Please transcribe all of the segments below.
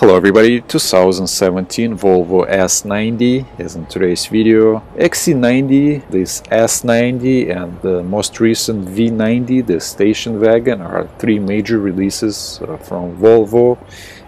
Hello everybody, 2017 Volvo S90 is in today's video. XC90, this S90 and the most recent V90, the station wagon are three major releases uh, from Volvo.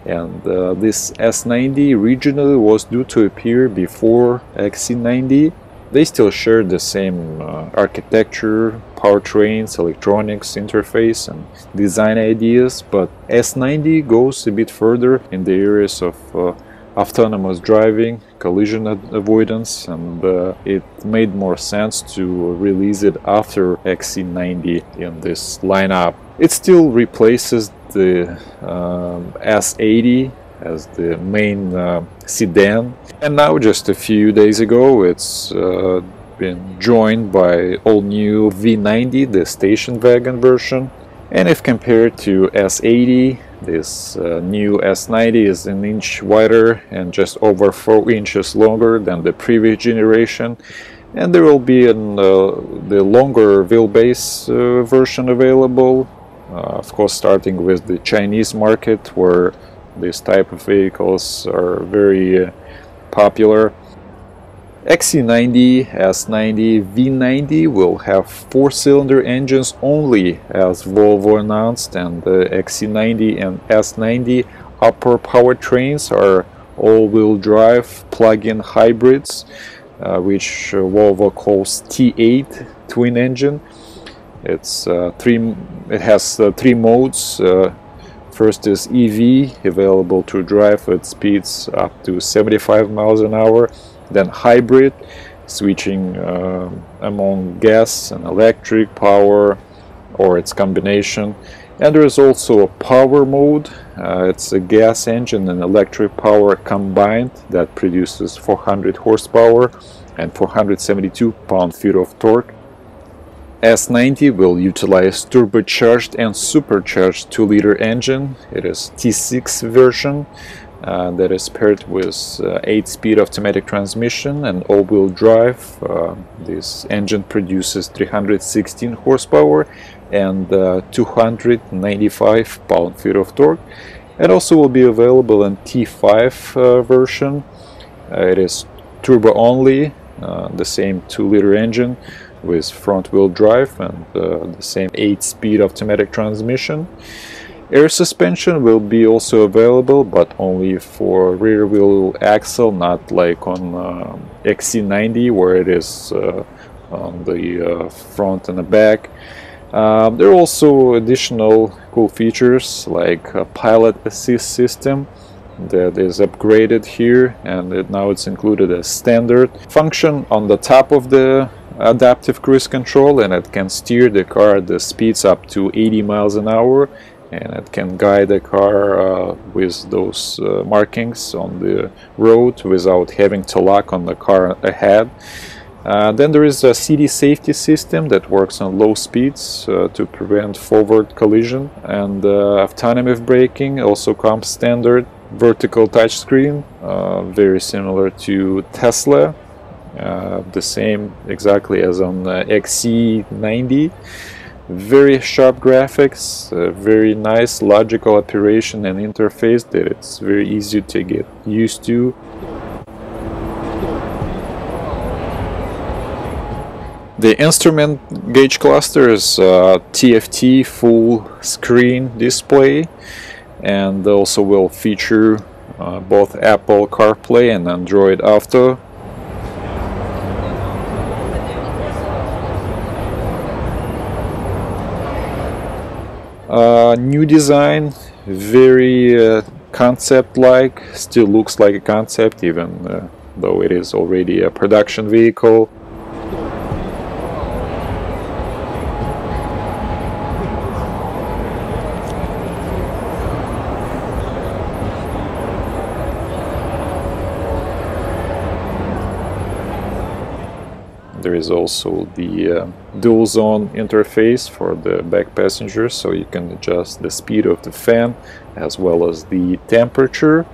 And uh, this S90 originally was due to appear before XC90 they still share the same uh, architecture, powertrains, electronics, interface and design ideas, but S90 goes a bit further in the areas of uh, autonomous driving, collision avoidance, and uh, it made more sense to release it after XC90 in this lineup. It still replaces the um, S80 as the main uh, sedan. And now just a few days ago it's uh, been joined by all new V90, the station wagon version. And if compared to S80, this uh, new S90 is an inch wider and just over 4 inches longer than the previous generation. And there will be an, uh, the longer wheelbase uh, version available, uh, of course starting with the Chinese market where this type of vehicles are very uh, popular. XC90, S90, V90 will have four-cylinder engines only as Volvo announced and the XC90 and S90 upper powertrains are all-wheel drive plug-in hybrids uh, which Volvo calls T8 twin engine. It's uh, three. It has uh, three modes: uh, First is EV, available to drive at speeds up to 75 miles an hour. Then hybrid, switching uh, among gas and electric power or its combination. And there is also a power mode. Uh, it's a gas engine and electric power combined that produces 400 horsepower and 472 pound-feet of torque. S90 will utilize turbocharged and supercharged 2-liter engine. It is T6 version uh, that is paired with 8-speed uh, automatic transmission and all-wheel drive. Uh, this engine produces 316 horsepower and uh, 295 pound-feet of torque. It also will be available in T5 uh, version. It is turbo only, the same 2-liter engine with front-wheel drive and the same 8-speed automatic transmission. Air suspension will be also available, but only for rear wheel axle, not like on uh, XC90 where it is uh, on the uh, front and the back. Um, there are also additional cool features like a pilot assist system that is upgraded here and it, now it's included as standard function on the top of the adaptive cruise control and it can steer the car at the speeds up to 80 miles an hour and it can guide the car uh, with those uh, markings on the road without having to lock on the car ahead. Uh, then there is a City safety system that works on low speeds uh, to prevent forward collision and uh, autonomous braking also comes standard vertical touchscreen uh, very similar to Tesla the same exactly as on uh, XC90 very sharp graphics uh, very nice logical operation and interface that it's very easy to get used to. The instrument gauge cluster is uh, TFT full screen display and also will feature uh, both Apple CarPlay and Android Auto Uh, new design, very uh, concept-like, still looks like a concept even uh, though it is already a production vehicle. There is also the uh, dual zone interface for the back passengers so you can adjust the speed of the fan as well as the temperature.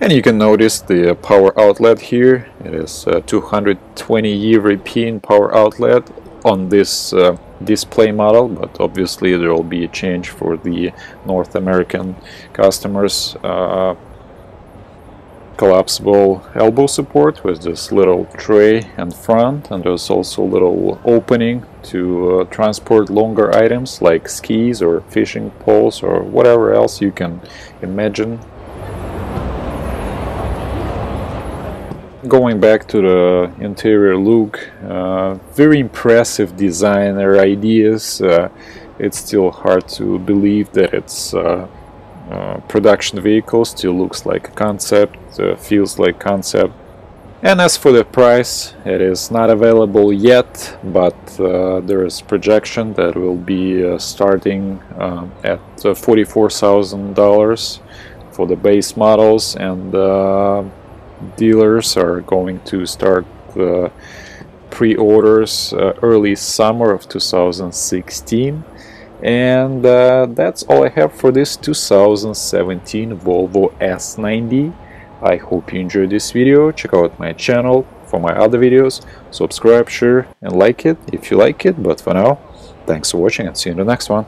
And you can notice the power outlet here. It is a 220 European power outlet on this uh, display model but obviously there will be a change for the North American customers uh, collapsible elbow support with this little tray in front and there's also a little opening to uh, transport longer items like skis or fishing poles or whatever else you can imagine going back to the interior look, uh, very impressive designer ideas. Uh, it's still hard to believe that it's uh, uh production vehicle. Still looks like a concept, uh, feels like concept. And as for the price, it is not available yet, but uh, there is projection that will be starting at $44,000 for the base models and dealers are going to start pre-orders uh, early summer of 2016 and uh, that's all I have for this 2017 Volvo S90 I hope you enjoyed this video. Check out my channel for my other videos. Subscribe share and like it if you like it. But for now thanks for watching and see you in the next one